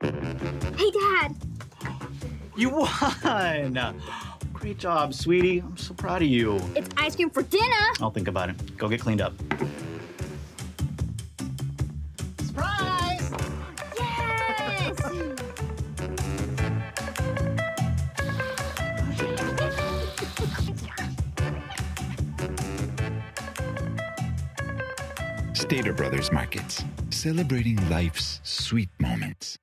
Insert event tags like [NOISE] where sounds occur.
Hey, Dad. You won! Great job, sweetie. I'm so proud of you. It's ice cream for dinner. I'll think about it. Go get cleaned up. Surprise! Yes! [LAUGHS] Stater Brothers Markets, celebrating life's sweet moments.